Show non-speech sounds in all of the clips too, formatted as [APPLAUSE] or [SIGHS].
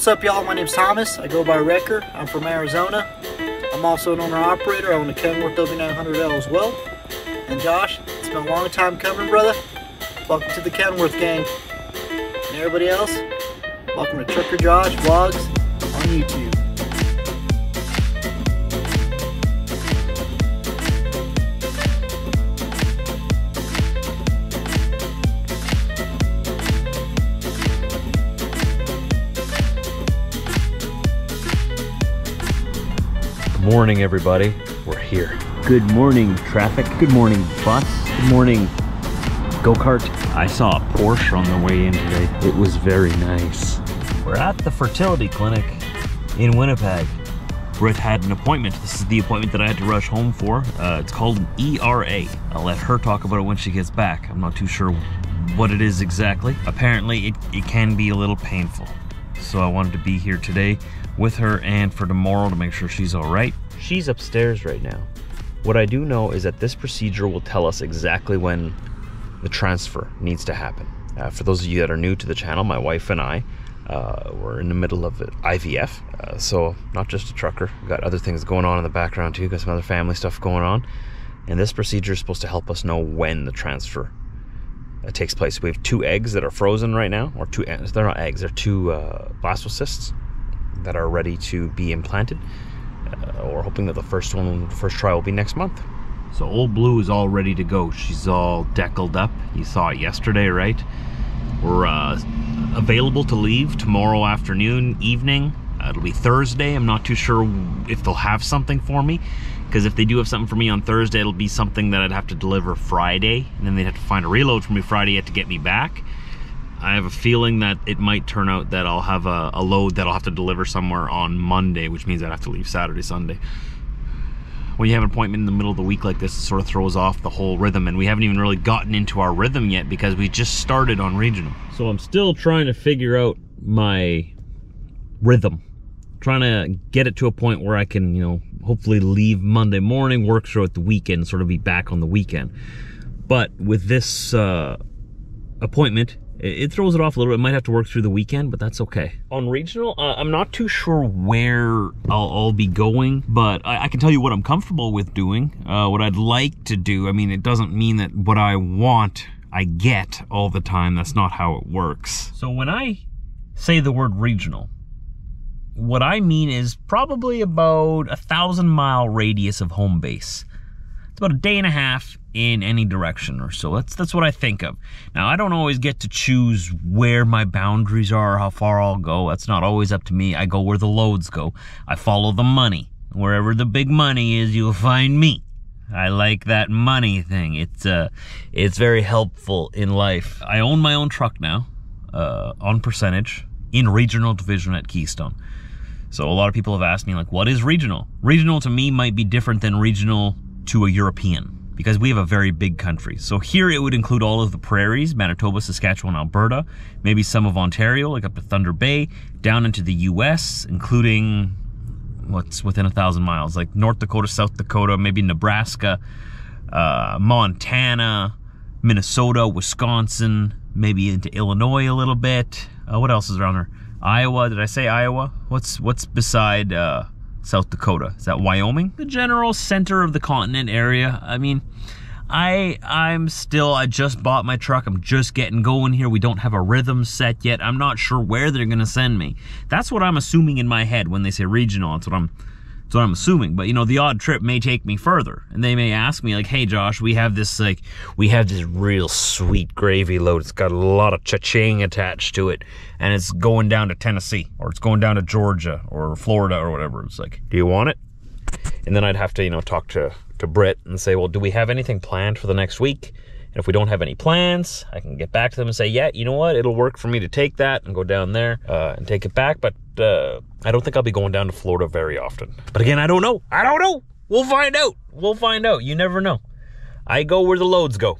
What's up, y'all? My name's Thomas. I go by Wrecker. I'm from Arizona. I'm also an owner operator. I own a Kenworth W900L as well. And Josh, it's been a long time coming, brother. Welcome to the Kenworth gang. And everybody else, welcome to Trucker Josh Vlogs on YouTube. Morning, everybody. We're here. Good morning, traffic. Good morning, bus. Good morning, go kart. I saw a Porsche on the way in today. It was very nice. We're at the fertility clinic in Winnipeg. Britt had an appointment. This is the appointment that I had to rush home for. Uh, it's called an ERA. I'll let her talk about it when she gets back. I'm not too sure what it is exactly. Apparently, it, it can be a little painful. So I wanted to be here today with her and for tomorrow to make sure she's all right. She's upstairs right now. What I do know is that this procedure will tell us exactly when the transfer needs to happen. Uh, for those of you that are new to the channel, my wife and I, uh, we're in the middle of IVF. Uh, so not just a trucker, we've got other things going on in the background too, got some other family stuff going on. And this procedure is supposed to help us know when the transfer uh, takes place. We have two eggs that are frozen right now, or two, they're not eggs, they're two uh, blastocysts that are ready to be implanted. Uh, we're hoping that the first one, first try will be next month. So Old Blue is all ready to go. She's all deckled up. You saw it yesterday, right? We're uh, available to leave tomorrow afternoon, evening. Uh, it'll be Thursday. I'm not too sure if they'll have something for me. Because if they do have something for me on Thursday, it'll be something that I'd have to deliver Friday. And then they'd have to find a reload for me Friday yet to get me back. I have a feeling that it might turn out that I'll have a, a, load that I'll have to deliver somewhere on Monday, which means I'd have to leave Saturday, Sunday. When you have an appointment in the middle of the week like this, it sort of throws off the whole rhythm, and we haven't even really gotten into our rhythm yet because we just started on regional. So I'm still trying to figure out my rhythm, trying to get it to a point where I can, you know, hopefully leave Monday morning, work throughout the weekend, sort of be back on the weekend. But with this uh, appointment, it throws it off a little bit. It might have to work through the weekend, but that's okay. On regional, uh, I'm not too sure where I'll, I'll be going, but I, I, can tell you what I'm comfortable with doing, uh, what I'd like to do. I mean, it doesn't mean that what I want, I get all the time. That's not how it works. So when I say the word regional, what I mean is probably about a thousand mile radius of home base. About a day and a half in any direction or so. That's that's what I think of. Now I don't always get to choose where my boundaries are, how far I'll go. That's not always up to me. I go where the loads go. I follow the money. Wherever the big money is, you'll find me. I like that money thing. It's uh it's very helpful in life. I own my own truck now, uh, on percentage in regional division at Keystone. So a lot of people have asked me like, what is regional? Regional to me might be different than regional to a European because we have a very big country. So here it would include all of the prairies, Manitoba, Saskatchewan, Alberta, maybe some of Ontario, like up to Thunder Bay, down into the US, including what's within a thousand miles, like North Dakota, South Dakota, maybe Nebraska, uh, Montana, Minnesota, Wisconsin, maybe into Illinois a little bit. Uh, what else is around there? Iowa. Did I say Iowa? What's what's beside uh, South Dakota. Is that Wyoming? The general center of the continent area. I mean, I I'm still I just bought my truck. I'm just getting going here. We don't have a rhythm set yet. I'm not sure where they're gonna send me. That's what I'm assuming in my head when they say regional. That's what I'm what I'm assuming. But you know, the odd trip may take me further, and they may ask me like, "Hey, Josh, we have this like, we have this real sweet gravy load. It's got a lot of cha-ching attached to it, and it's going down to Tennessee, or it's going down to Georgia, or Florida, or whatever." It's like, "Do you want it?" And then I'd have to, you know, talk to to Britt and say, "Well, do we have anything planned for the next week?" And if we don't have any plans, I can get back to them and say, yeah, you know what? It'll work for me to take that and go down there uh, and take it back. But uh, I don't think I'll be going down to Florida very often. But again, I don't know. I don't know. We'll find out. We'll find out. You never know. I go where the loads go.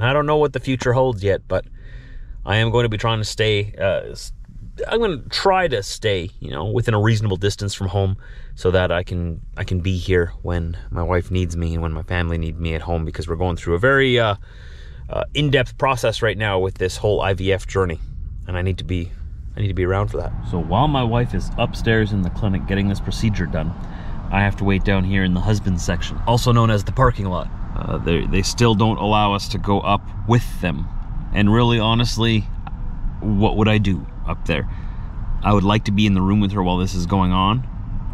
I don't know what the future holds yet, but I am going to be trying to stay. Uh, I'm going to try to stay, you know, within a reasonable distance from home, so that I can I can be here when my wife needs me and when my family need me at home because we're going through a very uh, uh, in-depth process right now with this whole IVF journey, and I need to be I need to be around for that. So while my wife is upstairs in the clinic getting this procedure done, I have to wait down here in the husband section, also known as the parking lot. Uh, they, they still don't allow us to go up with them. And really, honestly, what would I do up there? I would like to be in the room with her while this is going on,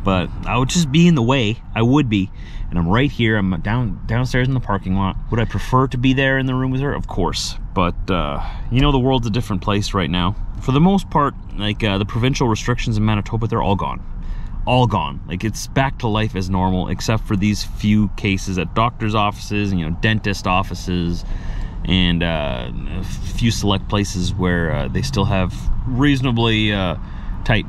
but I would just be in the way. I would be. And I'm right here. I'm down downstairs in the parking lot. Would I prefer to be there in the room with her? Of course. But uh, you know the world's a different place right now. For the most part, like uh, the provincial restrictions in Manitoba, they're all gone. All gone. Like it's back to life as normal, except for these few cases at doctors' offices, and, you know, dentist offices, and uh, a few select places where uh, they still have reasonably uh, tight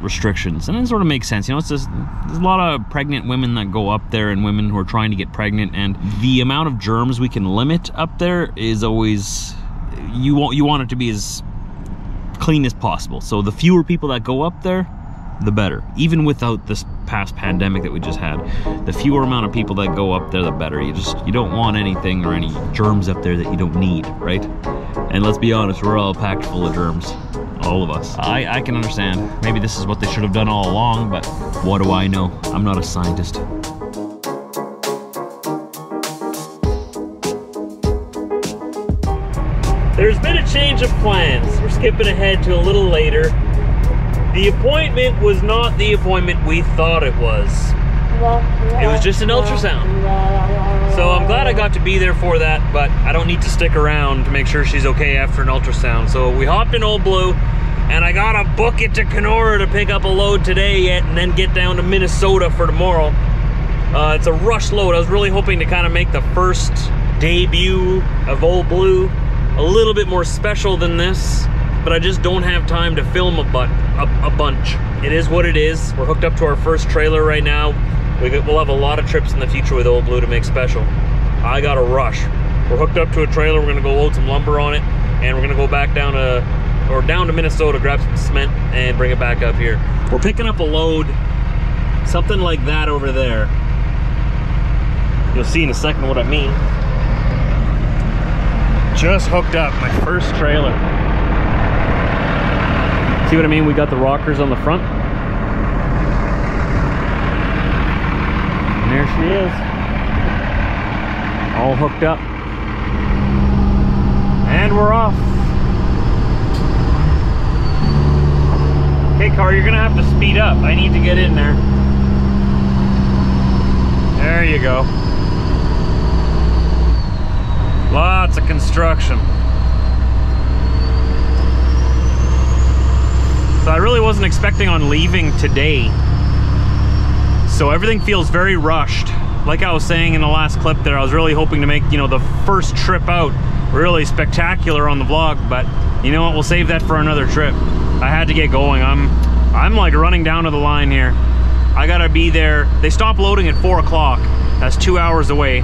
restrictions. And it sort of makes sense you know it's just there's a lot of pregnant women that go up there and women who are trying to get pregnant and the amount of germs we can limit up there is always you want you want it to be as clean as possible. So the fewer people that go up there the better even without this past pandemic that we just had the fewer amount of people that go up there the better you just you don't want anything or any germs up there that you don't need right and let's be honest we're all packed full of germs all of us. I, I can understand. Maybe this is what they should have done all along, but what do I know? I'm not a scientist. There's been a change of plans. We're skipping ahead to a little later. The appointment was not the appointment we thought it was. It was just an ultrasound. So I'm glad I got to be there for that, but I don't need to stick around to make sure she's okay after an ultrasound. So we hopped in Old Blue, and I gotta book it to Kenora to pick up a load today yet, and then get down to Minnesota for tomorrow. Uh, it's a rush load. I was really hoping to kind of make the first debut of Old Blue a little bit more special than this, but I just don't have time to film a, but, a, a bunch. It is what it is. We're hooked up to our first trailer right now. We, will have a lot of trips in the future with Old Blue to make special. I got a rush. We're hooked up to a trailer. We're gonna go load some lumber on it, and we're gonna go back down to, or down to Minnesota, grab some cement, and bring it back up here. We're picking up a load, something like that over there. You'll see in a second what I mean. Just hooked up my first trailer. See what I mean? We got the rockers on the front. And there she is. All hooked up. And we're off. Okay, car, you're gonna have to speed up. I need to get in there. There you go. Lots of construction. So I really wasn't expecting on leaving today. So everything feels very rushed. Like I was saying in the last clip there, I was really hoping to make, you know, the first trip out really spectacular on the vlog, but you know what, we'll save that for another trip. I had to get going. I'm, I'm like running down to the line here. I gotta be there. They stop loading at four o'clock. That's two hours away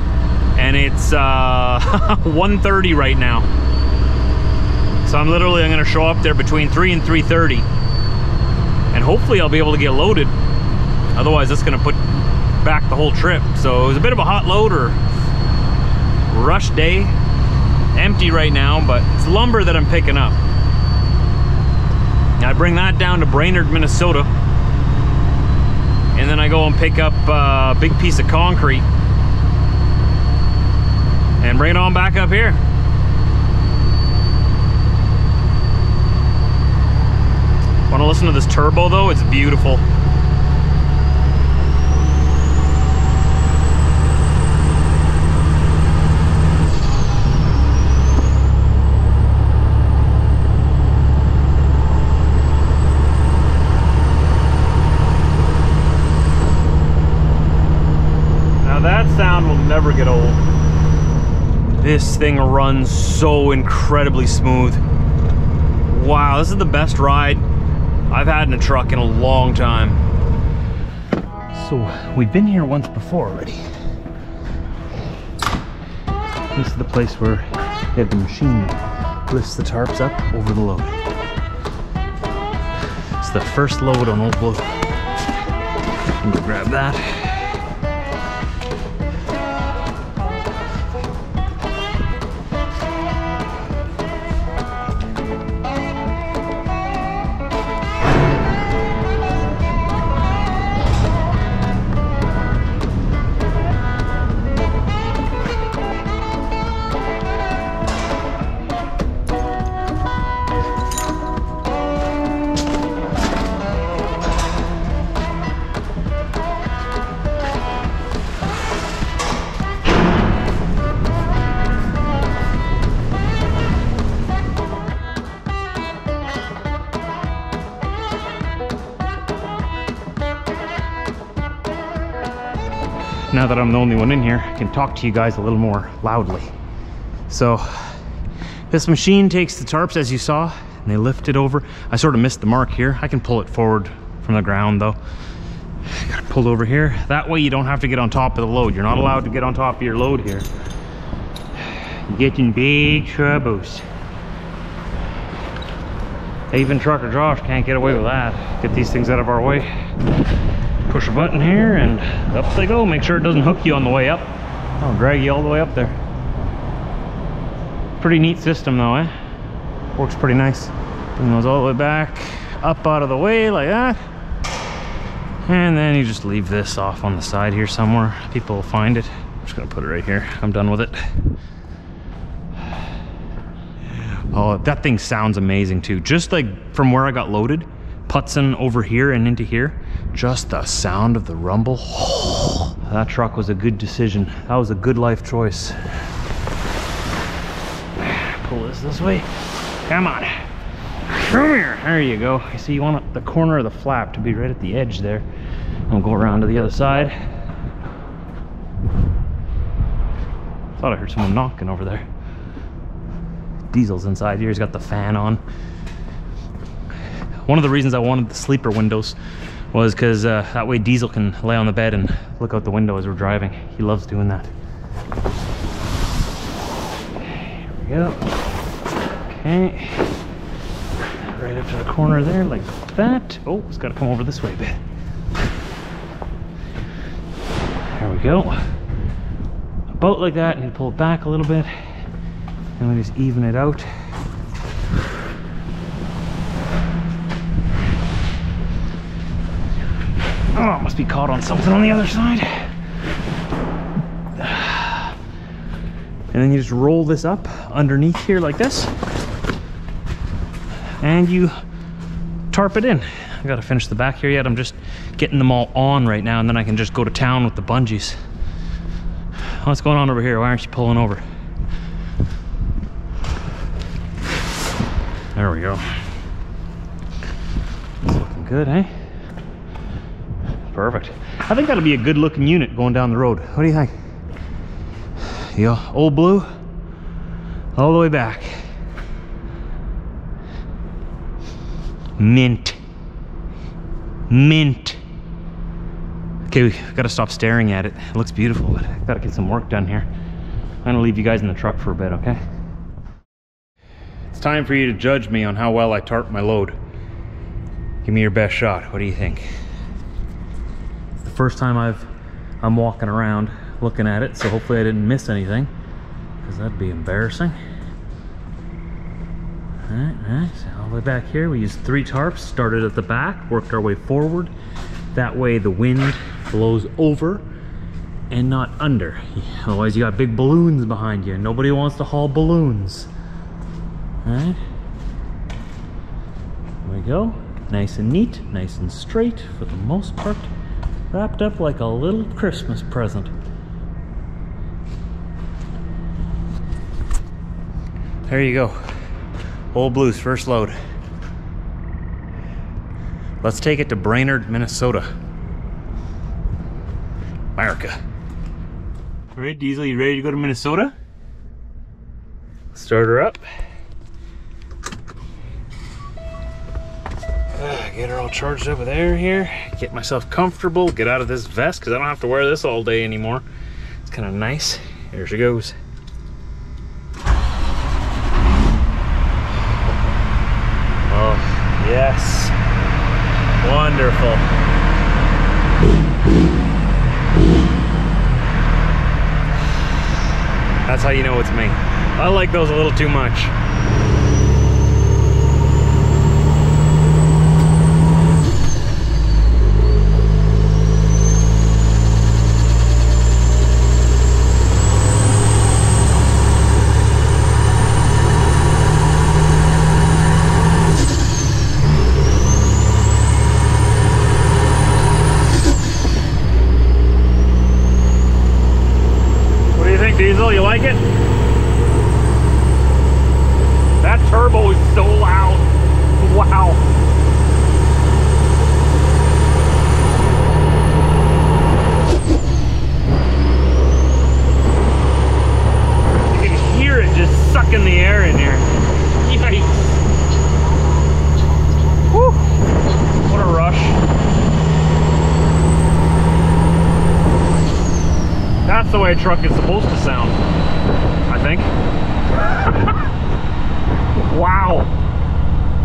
and it's uh, [LAUGHS] 1.30 right now. So I'm literally, I'm gonna show up there between 3 and 3.30. Hopefully I'll be able to get loaded. Otherwise, that's gonna put back the whole trip. So it was a bit of a hot load or rush day. Empty right now, but it's lumber that I'm picking up. I bring that down to Brainerd, Minnesota. And then I go and pick up uh, a big piece of concrete and bring it on back up here. Want to listen to this turbo though? It's beautiful. Now that sound will never get old. This thing runs so incredibly smooth. Wow, this is the best ride I've had in a truck in a long time. So we've been here once before already. This is the place where they have the machine lifts the tarps up over the load. It's the first load on Old Blue. I'm gonna grab that. Now that I'm the only one in here, I can talk to you guys a little more loudly. So this machine takes the tarps as you saw and they lift it over. I sort of missed the mark here. I can pull it forward from the ground though. Gotta pull over here. That way you don't have to get on top of the load. You're not allowed to get on top of your load here. You get in big troubles. Even Trucker Josh can't get away with that. Get these things out of our way. Push a button here and up they go. Make sure it doesn't hook you on the way up. I'll drag you all the way up there. Pretty neat system though, eh? Works pretty nice. Bring those all the way back, up out of the way like that. And then you just leave this off on the side here somewhere. People will find it. I'm just gonna put it right here. I'm done with it. [SIGHS] Oh, that thing sounds amazing too. Just like from where I got loaded, putzing over here and into here, just the sound of the rumble. that truck was a good decision. That was a good life choice. Pull this this way. Come on. Come here. There you go. You see, you want the corner of the flap to be right at the edge there. I'll go around to the other side. Thought I heard someone knocking over there. Diesel's inside here. He's got the fan on. One of the reasons I wanted the sleeper windows was because uh, that way Diesel can lay on the bed and look out the window as we're driving. He loves doing that. Here we go. Okay. Right up to the corner there, like that. Oh, it's got to come over this way a bit. There we go. About like that, and pull it back a little bit. And we just even it out. Must be caught on something on the other side. And then you just roll this up underneath here like this. And you tarp it in. I gotta finish the back here yet. I'm just getting them all on right now and then I can just go to town with the bungees. What's going on over here? Why aren't you pulling over? There we go. It's looking good, eh? Perfect. I think that'll be a good looking unit going down the road. What do you think? Yeah, old blue, all the way back. Mint. Mint. Okay, we gotta stop staring at it. It looks beautiful, but I gotta get some work done here. I'm gonna leave you guys in the truck for a bit, okay? It's time for you to judge me on how well I tarp my load. Give me your best shot. What do you think? First time I've I'm walking around looking at it, so hopefully I didn't miss anything, because that'd be embarrassing. All right, all right, so all the way back here, we used three tarps, started at the back, worked our way forward. That way the wind blows over and not under. [LAUGHS] Otherwise you got big balloons behind you. Nobody wants to haul balloons. All right. There we go. Nice and neat, nice and straight for the most part. Wrapped up like a little Christmas present. There you go. Old Blues first load. Let's take it to Brainerd, Minnesota. America. All right, Diesel, you ready to go to Minnesota? Start her up. Get her all charged with air here. Get myself comfortable. Get out of this vest because I don't have to wear this all day anymore. It's kind of nice. Here she goes. Oh, yes. Wonderful. That's how you know it's me. I like those a little too much. What do you think, Diesel? You like it? That turbo is so loud. Wow. A truck is supposed to sound. I think. [LAUGHS] wow.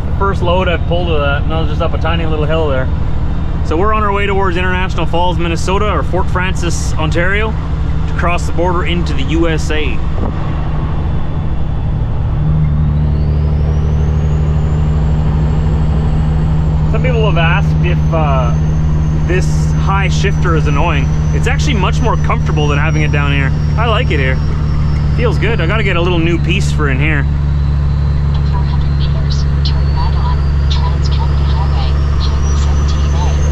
The first load I've pulled of that, and I was just up a tiny little hill there. So we're on our way towards International Falls, Minnesota, or Fort Frances, Ontario, to cross the border into the USA. Some people have asked if uh, this high shifter is annoying. It's actually much more comfortable than having it down here. I like it here. Feels good. I gotta get a little new piece for in here. In 400 meters, turn right on Trans-Canada Highway, Highway 17A.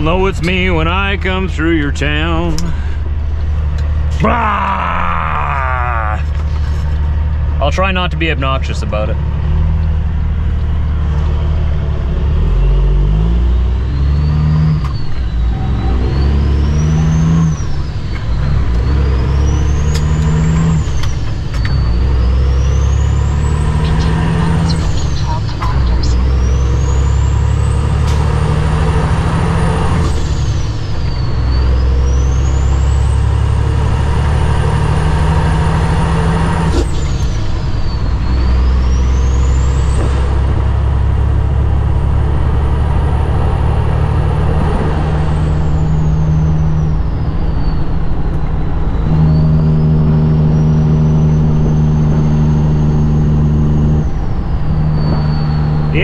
You'll know it's me when I come through your town. Bah! I'll try not to be obnoxious about it. Continuing on this road for 12 kilometers.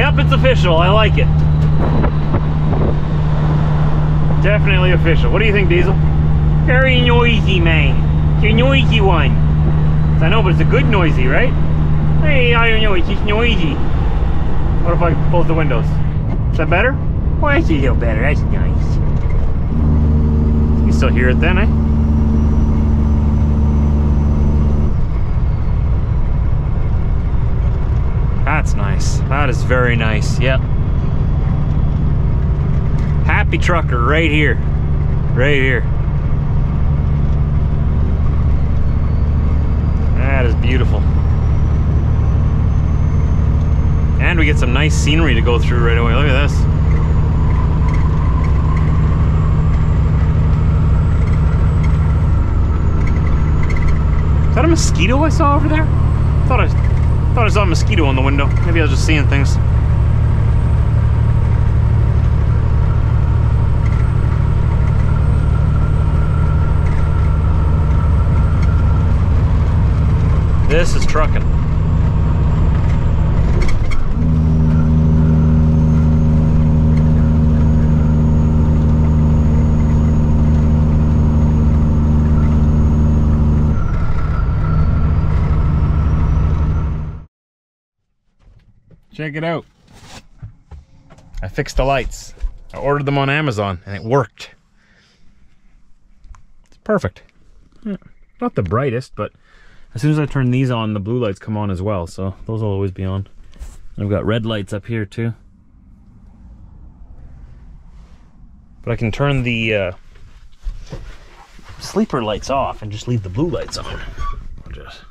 Yep, it's official. I like it. Definitely official. What do you think, Diesel? Very noisy, man. It's a noisy one. I know, but it's a good noisy, right? Hey, I don't know. It's just noisy. What if I close the windows? Is that better? Well, that's a little better. That's nice. You can still hear it then, eh? That's nice. That is very nice. Yep. Happy trucker right here. Right here. That is beautiful. And we get some nice scenery to go through right away. Look at this. Is that a mosquito I saw over there? thought I thought I saw a mosquito on the window. Maybe I was just seeing things. This is trucking. Check it out. I fixed the lights. I ordered them on Amazon and it worked. It's perfect. Yeah, Not the brightest, but as soon as I turn these on, the blue lights come on as well, so those will always be on. And I've got red lights up here too. But I can turn the uh, sleeper lights off and just leave the blue lights on. I'll just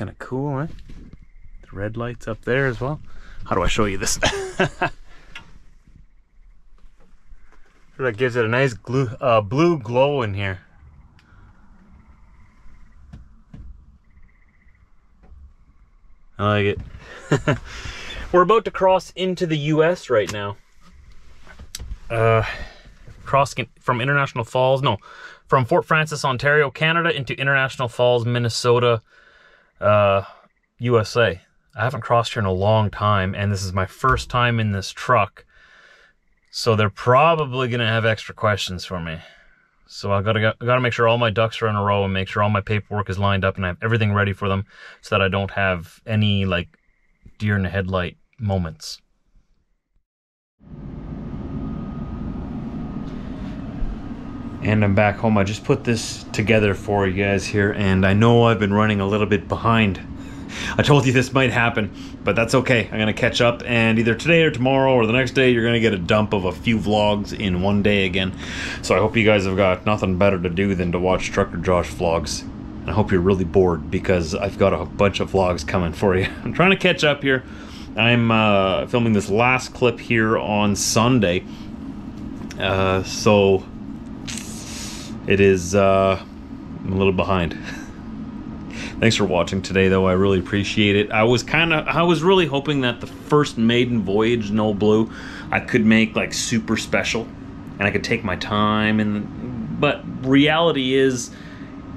kind of cool, eh? The red lights up there as well. How do I show you this? [LAUGHS] That gives it a nice glue, uh, blue glow in here. I like it. [LAUGHS] We're about to cross into the U.S. right now. Uh, crossing from International Falls, no, from Fort Frances, Ontario, Canada, into International Falls, Minnesota, uh, USA. I haven't crossed here in a long time, and this is my first time in this truck. So they're probably gonna have extra questions for me. So I gotta I gotta make sure all my ducks are in a row and make sure all my paperwork is lined up and I have everything ready for them, so that I don't have any like deer in the headlight moments. And I'm back home. I just put this together for you guys here, and I know I've been running a little bit behind. I told you this might happen, but that's okay. I'm gonna catch up, and either today or tomorrow or the next day, you're gonna get a dump of a few vlogs in one day again. So I hope you guys have got nothing better to do than to watch Trucker Josh vlogs. And I hope you're really bored because I've got a bunch of vlogs coming for you. [LAUGHS] I'm trying to catch up here. I'm uh, filming this last clip here on Sunday. Uh, so it is uh, I'm a little behind. [LAUGHS] Thanks for watching today, though. I really appreciate it. I was kind of, I was really hoping that the first maiden voyage, No Blue, I could make like super special, and I could take my time. And but reality is,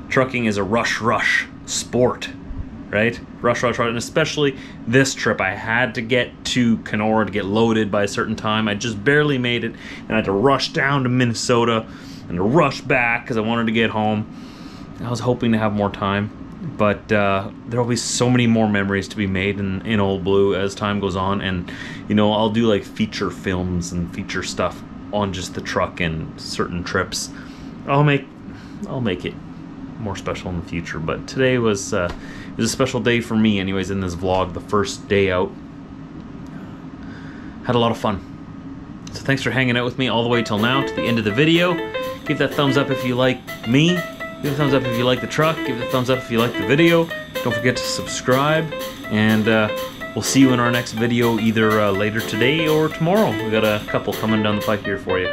trucking is a rush, rush sport, right? Rush, rush, rush, and especially this trip, I had to get to Kenora to get loaded by a certain time. I just barely made it, and I had to rush down to Minnesota and to rush back because I wanted to get home. I was hoping to have more time, but uh, there will be so many more memories to be made in, in Old Blue as time goes on. And, you know, I'll do like feature films and feature stuff on just the truck and certain trips. I'll make, I'll make it more special in the future. But today was, uh, was a special day for me, anyways, in this vlog, the first day out. Had a lot of fun. So thanks for hanging out with me all the way till now, to the end of the video. Give that thumbs up if you like me. Give a thumbs up if you like the truck. Give it a thumbs up if you like the video. Don't forget to subscribe. And uh, we'll see you in our next video either uh, later today or tomorrow. We got a couple coming down the pike here for you.